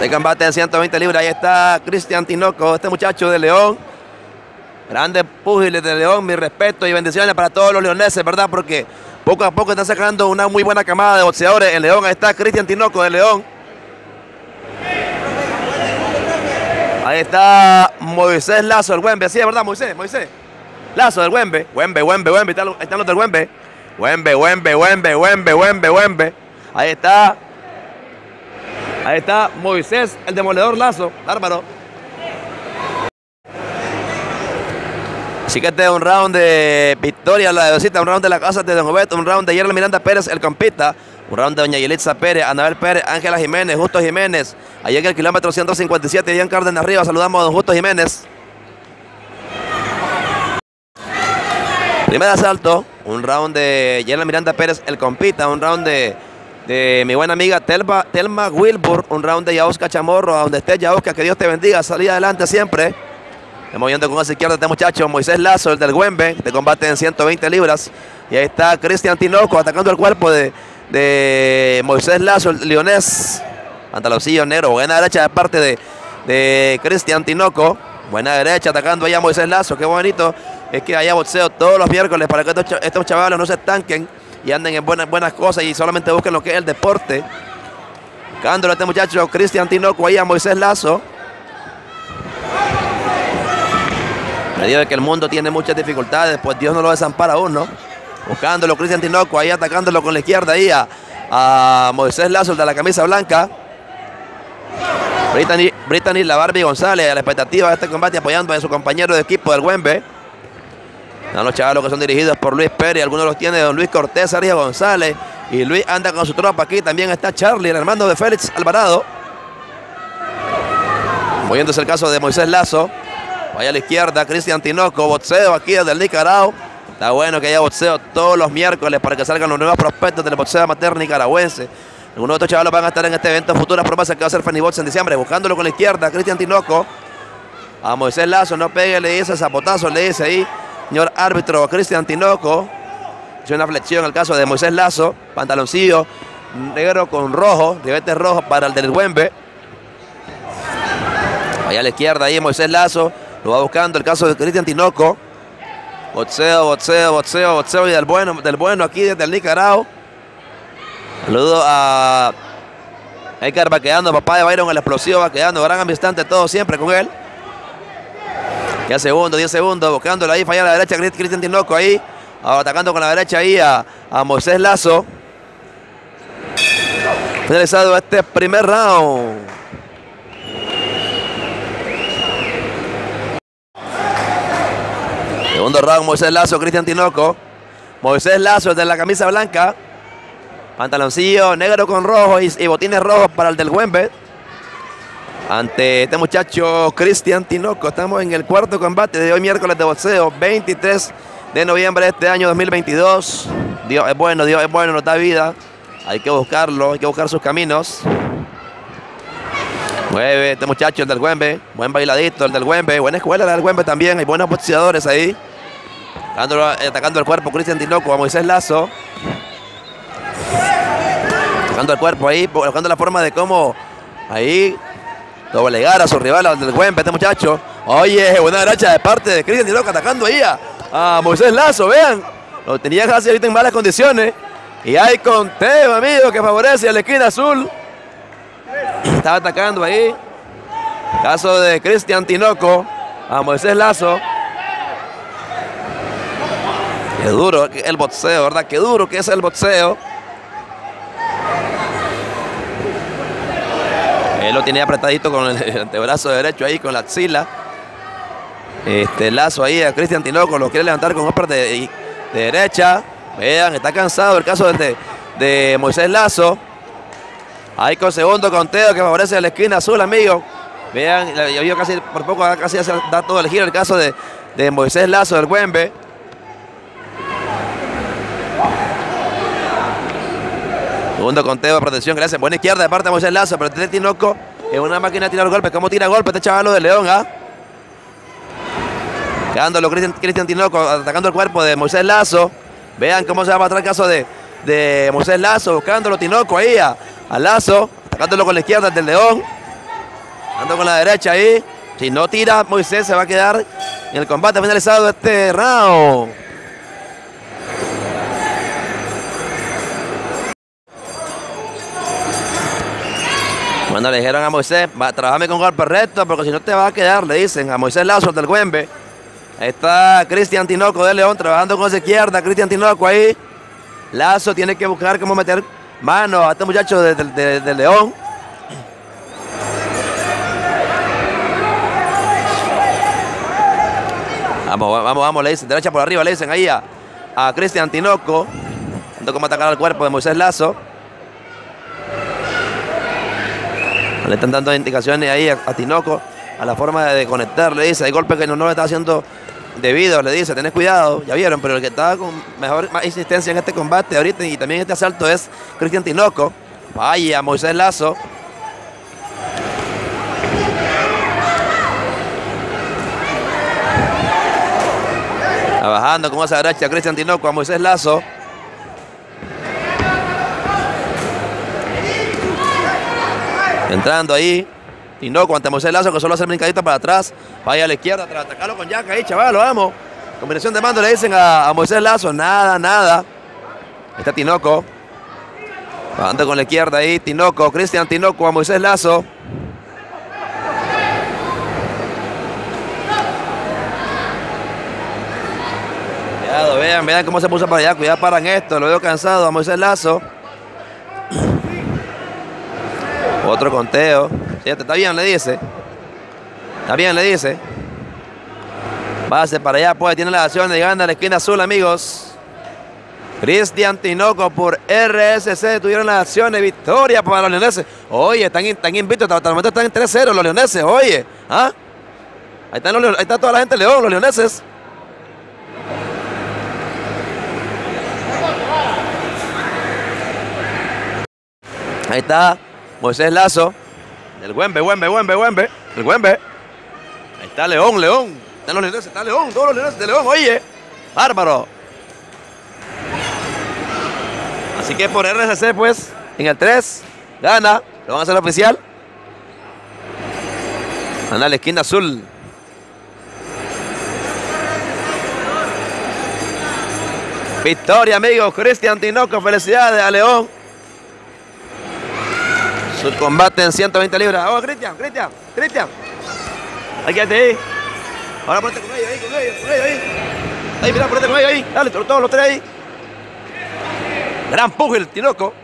de combate en 120 libras. Ahí está Cristian Tinoco, este muchacho de León. Grandes púgiles de León, mi respeto y bendiciones para todos los leoneses, ¿verdad? Porque poco a poco están sacando una muy buena camada de boxeadores en León. Ahí está Cristian Tinoco de León. Ahí está Moisés Lazo, el Güembe. Así es, ¿verdad, Moisés? Moisés. Lazo del Güembe. Güembe, Güembe, Güembe. Ahí están los del Güembe. Güembe, Güembe, Güembe, Güembe, Güembe, Güembe. Ahí está. Ahí está Moisés, el demoledor Lazo. Bárbaro. Así que este es un round de Victoria, la de un round de la casa de Don Roberto, un round de Yerla Miranda Pérez, el compita, un round de Doña Yelitza Pérez, Anabel Pérez, Ángela Jiménez, Justo Jiménez. Allá en el kilómetro 157, allá en Cárdenas arriba, saludamos a Don Justo Jiménez. Primer asalto, un round de Yerla Miranda Pérez, el compita, un round de, de mi buena amiga Telma, Wilbur, un round de Yaosca Chamorro, a donde esté Yaosca, que Dios te bendiga, salí adelante siempre. Moviendo con esa izquierda este muchacho, Moisés Lazo, el del Güembe, de combate en 120 libras. Y ahí está Cristian Tinoco atacando el cuerpo de, de Moisés Lazo, el leonés. Pantaloncillo negro, buena derecha de parte de, de Cristian Tinoco. Buena derecha atacando allá Moisés Lazo, qué bonito. Es que haya boxeo todos los miércoles para que estos, estos chavales no se estanquen y anden en buenas, buenas cosas y solamente busquen lo que es el deporte. Buscándolo a este muchacho Cristian Tinoco ahí a Moisés Lazo. medio de que el mundo tiene muchas dificultades, pues Dios no lo desampara a uno. Buscándolo Cristian Tinoco, ahí atacándolo con la izquierda, ahí a, Moisés Lazo, de la camisa blanca. Brittany, Brittany La Barbie González a la expectativa de este combate apoyando a su compañero de equipo del Güembe. Están los chavalos que son dirigidos por Luis Pérez, algunos los tiene don Luis Cortés, Sergio González. Y Luis anda con su tropa aquí. También está Charlie, el hermano de Félix Alvarado. Moviéndose el caso de Moisés Lazo. Vaya a la izquierda, Cristian Tinoco, boxeo aquí desde el Nicaragua. Está bueno que haya boxeo todos los miércoles para que salgan los nuevos prospectos del boxeo amateur nicaragüense. Algunos de estos chavales van a estar en este evento futuras promesas que va a ser Box en diciembre. Buscándolo con la izquierda, Cristian Tinoco. A Moisés Lazo, no pegue, le dice zapotazo, le dice ahí. Señor árbitro, Cristian Tinoco. Es una flexión el caso de Moisés Lazo. Pantaloncillo negro con rojo, ribete rojo para el del Güembe. Allá a la izquierda ahí Moisés Lazo. Lo va buscando el caso de Cristian Tinoco. Boxeo, boxeo, boxeo, boxeo y del bueno, del bueno aquí desde el Nicaragua. Saludo a Edgar vaqueando, papá de Byron, el explosivo vaqueando, gran amistante todo siempre con él. 10 segundos, 10 segundos, buscándolo ahí, falla a la derecha, Cristian Tinoco ahí, atacando con la derecha ahí a, a Moisés Lazo. Finalizado este primer round. Segundo round, Moisés Lazo, Cristian Tinoco. Moisés Lazo, el de la camisa blanca. Pantaloncillo negro con rojo y, botines rojos para el del Güembe. Ante este muchacho Cristian Tinoco. Estamos en el cuarto combate de hoy miércoles de boxeo, 23 de noviembre de este año 2022. Dios es bueno, Dios es bueno, nos da vida. Hay que buscarlo, hay que buscar sus caminos. Mueve este muchacho, el del Güembe. Buen bailadito, el del Güembe. Buena escuela el del Güembe también. Hay buenos boxeadores ahí. Atacando el cuerpo Cristian Tinoco a Moisés Lazo. Atacando el cuerpo ahí, buscando la forma de cómo ahí doblegar a su rival, al del Güembe, este muchacho. Oye, buena derecha de parte de Cristian Tinoco atacando ahí a, Moisés Lazo, vean. Lo tenía casi ahorita en malas condiciones. Y hay conteo, amigo, que favorece a la esquina azul. Estaba atacando ahí. Caso de Cristian Tinoco a Moisés Lazo. Qué duro el boxeo, ¿verdad? Qué duro que es el boxeo. Lo tiene apretadito con el antebrazo derecho ahí, con la axila. Este lazo ahí a Cristian Tinoco lo quiere levantar con hombros de, derecha. Vean, está cansado el caso de, de Moisés Lazo. Ahí con segundo conteo que favorece a la esquina azul, amigo. Vean, yo casi por poco casi da todo el giro el caso de, de Moisés Lazo del Güembe. Segundo conteo protección, gracias. Buena izquierda de parte de Moisés Lazo, pero este Tinoco es una máquina de tirar golpes. ¿Cómo tira golpes este chavalo de León, ah? Quedándolo Cristian Tinoco atacando el cuerpo de Moisés Lazo. Vean cómo se va a atrás el caso de, de Moisés Lazo, buscándolo Tinoco ahí a, Lazo, atacándolo con la izquierda del León. Ando con la derecha ahí. Si no tira, Moisés se va a quedar en el combate finalizado de este round. Cuando le dijeron a Moisés, va, trabajame con golpe recto porque si no te va a quedar, le dicen a Moisés Lazo del Güembe. Ahí está Cristian Tinoco de León trabajando con esa izquierda. Cristian Tinoco ahí. Lazo tiene que buscar cómo meter mano a este muchacho de- de León. Vamos, vamos, vamos, le dicen, derecha por arriba, le dicen ahí a, a Cristian Tinoco. Viendo cómo atacar al cuerpo de Moisés Lazo. Le están dando indicaciones ahí a, Tinoco a la forma de conectar, le dice, hay golpes que no, no le está haciendo debido, le dice, tenés cuidado, ya vieron, pero el que está con mejor más insistencia en este combate ahorita y también en este asalto es Cristian Tinoco. Vaya, Moisés Lazo. Trabajando con esa derecha Cristian Tinoco a Moisés Lazo. Entrando ahí. Tinoco ante Moisés Lazo que solo hace brincadita para atrás. Vaya a la izquierda tras atacarlo con Yaca ahí, chaval, lo vamos. Combinación de mando le dicen a, a Moisés Lazo. Nada, nada. Está Tinoco. Bajando con la izquierda ahí. Tinoco, Cristian Tinoco a Moisés Lazo. Cuidado, vean, vean cómo se puso para allá. Cuidado, paran esto. Lo veo cansado a Moisés Lazo. Otro conteo. Fíjate, está bien, le dice. Está bien, le dice. Pase para allá, pues tiene la acción de gana a la esquina azul, amigos. Cristian Tinoco por RSC tuvieron las acciones. Victoria para los leoneses. Oye, están, están invictos. Hasta el momento están en 3-0 los leoneses. Oye, ¿ah? Ahí, ahí está toda la gente de León, los leoneses. Ahí está Moisés Lazo. El Güembe, Güembe, Güembe, Güembe. El Güembe. Ahí está León, León. Están los leoneses, está León, todos los leoneses de León, oye. Bárbaro. Así que por RCC, pues, en el 3, gana. Lo van a hacer oficial. Anda la esquina azul. Victoria, amigos. Cristian Tinoco, felicidades a León. Su combate en 120 libras. Oh, Cristian, Cristian, Cristian. Ahí quédate ahí. Ahora ponte con ellos ahí, con ellos, con ellos ahí. Ahí, mira, ponte con ellos ahí. Dale, todos los tres ahí. Gran pugil, Tinoco.